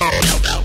Oh,